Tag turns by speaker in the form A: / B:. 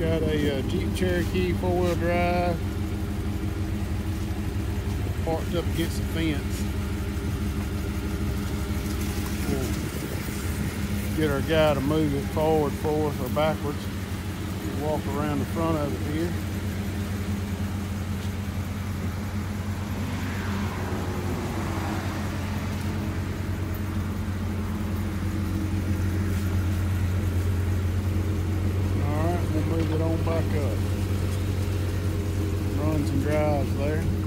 A: got a uh, Jeep Cherokee four-wheel drive parked up against the fence. We'll get our guy to move it forward for us or backwards. We'll walk around the front of it here. Back up. Runs and drives there.